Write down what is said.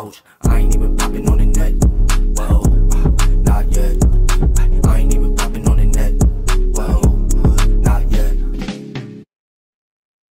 I ain't even popping on the nut.